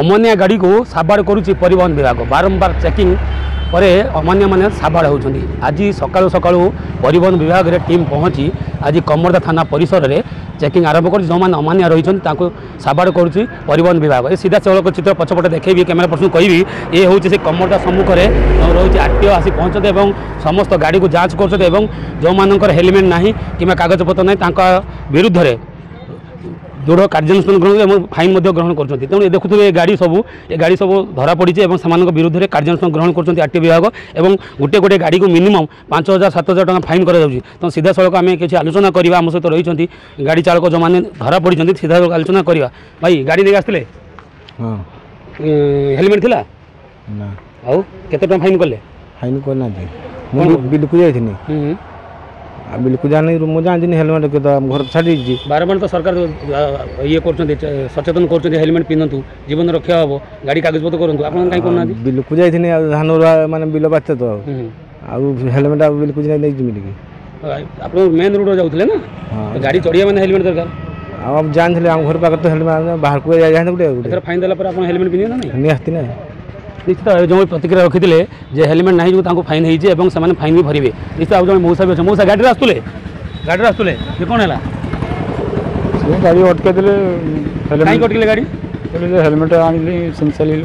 ଅମାନିଆ ଗାଡ଼ିକୁ ସାବାଡ଼ କରୁଛି ପରିବହନ ବିଭାଗ ବାରମ୍ବାର ଚେକିଂ ପରେ ଅମାନିଆମାନେ ସାବାଡ଼ ହେଉଛନ୍ତି ଆଜି ସକାଳୁ ସକାଳୁ ପରିବହନ ବିଭାଗରେ ଟିମ୍ ପହଞ୍ଚି ଆଜି କମର୍ଦା ଥାନା ପରିସରରେ ଚେକିଂ ଆରମ୍ଭ କରୁଛି ଯେଉଁମାନେ ଅମାନିଆ ରହିଛନ୍ତି ତାଙ୍କୁ ସାବାଡ଼ କରୁଛି ପରିବହନ ବିଭାଗ ଏ ସିଧାସଳଖ ଚିତ୍ର ପଛପଟେ ଦେଖେଇବି କ୍ୟାମେରା ପର୍ସନ୍ କହିବି ଏ ହେଉଛି ସେ କମର୍ଦା ସମ୍ମୁଖରେ ରହୁଛି ଆର୍ ଟି ଓ ଆସି ପହଞ୍ଚନ୍ତି ଏବଂ ସମସ୍ତ ଗାଡ଼ିକୁ ଯାଞ୍ଚ କରୁଛନ୍ତି ଏବଂ ଯେଉଁମାନଙ୍କର ହେଲମେଟ୍ ନାହିଁ କିମ୍ବା କାଗଜପତ୍ର ନାହିଁ ତାଙ୍କ ବିରୁଦ୍ଧରେ ଦୃଢ଼ କାର୍ଯ୍ୟାନୁଷ୍ଠାନ ଗ୍ରହଣ ଏବଂ ଫାଇନ୍ ମଧ୍ୟ ଗ୍ରହଣ କରୁଛନ୍ତି ତେଣୁ ଦେଖୁଥିବେ ଏ ଗାଡ଼ି ସବୁ ଏ ଗାଡ଼ି ସବୁ ଧରା ପଡ଼ିଛି ଏବଂ ସେମାନଙ୍କ ବିରୁଦ୍ଧରେ କାର୍ଯ୍ୟାନୁଷ୍ଠାନ ଗ୍ରହଣ କରୁଛନ୍ତି ଆର୍ଟି ବିଭାଗ ଏବଂ ଗୋଟିଏ ଗୋଟିଏ ଗାଡ଼ିକୁ ମିନିମମ୍ ପାଞ୍ଚ ହଜାର ସାତ ହଜାର ଟଙ୍କା ଫାଇନ୍ କରାଯାଉଛି ତ ସିଧାସଳଖ ଆମେ କିଛି ଆଲୋଚନା କରିବା ଆମ ସହିତ ରହିଛନ୍ତି ଗାଡ଼ି ଚାଳକ ଯେଉଁମାନେ ଧରା ପଡ଼ିଛନ୍ତି ସିଧାସଳଖ ଆଲୋଚନା କରିବା ଭାଇ ଗାଡ଼ି ନେଇକି ଆସିଥିଲେ ହେଲମେଟ୍ ଥିଲା ଆଉ କେତେ ଟଙ୍କା ଫାଇନ୍ କଲେ ଫାଇନ୍ କରିନାହାନ୍ତି ମୁଁ ବିଲକୁ ଯାଇଥିଲି ବିଲକୁଜାନ ମୁଜାଣିନି ହେଲମେଟ୍ ଘର ଛାଡ଼ିଛି ବାରମ୍ବାର ତ ସରକାର ଇଏ କରୁଛନ୍ତି ସଚେତନ କରୁଛନ୍ତି ହେଲମେଟ୍ ପିନ୍ଧନ୍ତୁ ଜୀବନ ରକ୍ଷା ହେବ ଗାଡ଼ି କାଗଜପତ୍ର କରନ୍ତୁ ଆପଣ କାହିଁ କରୁନାହାନ୍ତି ବିଲକୁ ଯାଇଥିଲି ଆଉ ଧାନ ମାନେ ବିଲ ବାତ୍ୟା ତ ଆଉ ହେଲମେଟ୍ ଆଉ ବିଲକୁ ଯାଇ ନେଇଯିବି ଟିକେ ଆପଣ ମେନ୍ ରୋଡ଼ରେ ଯାଉଥିଲେ ନା ଗାଡ଼ି ଚଢ଼ିବା ମାନେ ହେଲମେଟ୍ ଦରକାର ଆଉ ଜାଣିଥିଲେ ଆମ ଘର ପାଖରେ ତ ହେଲମେଟ୍ ବାହାରକୁ ଯାଇଥାନ୍ତେ ଗୋଟେ ଫାଇନ୍ ଦେଲା ପରେ ଆପଣ ହେଲମେଟ୍ ପିନ୍ଧିବେ ନା ନିହାତି ନା निश्चित जो प्रतिक्रिया रखी थे हेलमेट ना जो फाइन होती है फाइन भी भरवे निश्चित आज जो मऊसा भी अच्छे मऊसा गाड़ी आसुले गाड़ी आसुले कौन है गाड़ी अटके अटकले गाड़ी हेलमेट आनसेल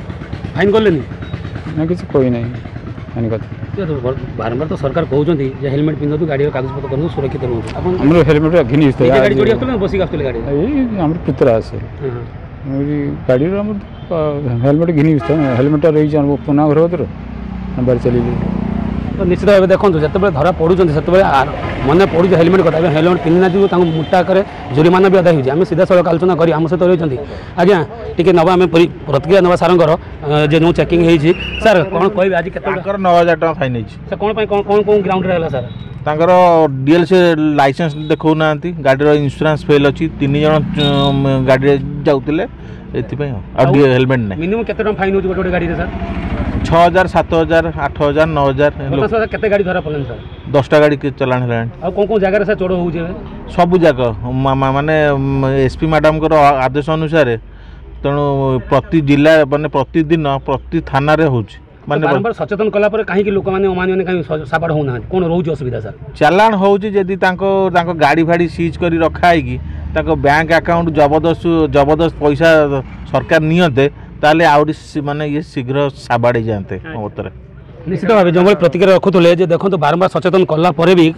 फाइन कले बारंबार तो सरकार कहते हेलमेट पिंधु गाड़ी कागज पत्र कर सुरक्षित रुपए गाड़ी गाड़ी गाड़ी हेलमेट घिनि हेलमेट रही चाहिए घर कतर हाँ, बार चलिए तो निश्चित भाव देखो जो तो धरा पड़ुंत से मन पड़ू हेलमेट कथ हेलमेट पिंधना मोटा कैर जोरीमाना भी अदा हो सीधा सड़क आलोचना कर आम सहित रही आज्ञा टी ना आम प्रतिक्रिया ना सारंर जे जो चेकिंग होती सर कौन कह आज नौ हजार टाइम फाइन सर कौन कौन कौन ग्राउंड सर तर डीएलसी लाइसेंस देखना गाड़ी इन्सुरांस फेल अच्छी तीन जन गाड़ी जाऊ ଏଥିପାଇଁ ଆଉ ହେଲମେଟ୍ ନାହିଁ ମିନିମମ୍ କେତେ ଟଙ୍କା ଫାଇନ୍ ହେଉଛି ଗୋଟେ ଗୋଟେ ଗାଡ଼ିରେ ସାର୍ ଛଅ ହଜାର ସାତ ହଜାର ଆଠ ହଜାର ନଅ ହଜାର କେତେ ଗାଡ଼ି ଧରା ପଡ଼ିଲାଣି ସାର୍ ଦଶଟା ଗାଡ଼ି ଚଲାଣ ହେଲାଣି ଆଉ କେଉଁ କେଉଁ ଜାଗାରେ ସାର୍ ଚୋର ହେଉଛି ଏବେ ସବୁ ଯାକ ମାନେ ଏସ୍ପି ମ୍ୟାଡ଼ାମଙ୍କର ଆଦେଶ ଅନୁସାରେ ତେଣୁ ପ୍ରତି ଜିଲ୍ଲା ମାନେ ପ୍ରତିଦିନ ପ୍ରତି ଥାନାରେ ହେଉଛି ମାନେ ସଚେତନ କଲା ପରେ କାହିଁକି ଲୋକମାନେ ଅମାନ୍ୟମାନେ କାହିଁ ସାବାଡ଼ ହେଉନାହାନ୍ତି କ'ଣ ରହୁଛି ଅସୁବିଧା ସାର୍ ଚାଲାଣ ହେଉଛି ଯଦି ତାଙ୍କ ତାଙ୍କ ଗାଡ଼ି ଫାଡ଼ି ସିଜ୍ କରି ରଖା ହେଇକି बैंक आकाउंट जबरदस्त जबरदस्त पैसा सरकार नियंते ताले आउरी माने ये शीघ्र साबाड़ी जाते निश्चित भाव जो प्रतिक्रिया रखुले देखो तो बारंबार सचेतन कलापर भी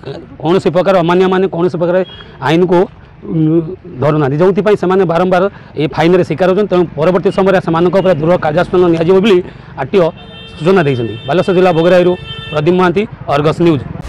कौन सी प्रकार अमान्य मान कौन सी प्रकार आईन को धरुना जो से बारंबार ये फाइन शिकार होते तेणु परवर्त समय से दृढ़ कार्यानुषान निजी आर टी सूचना देखते बालेश्वर जिला भोगराई प्रदीप महांती अर्गस न्यूज़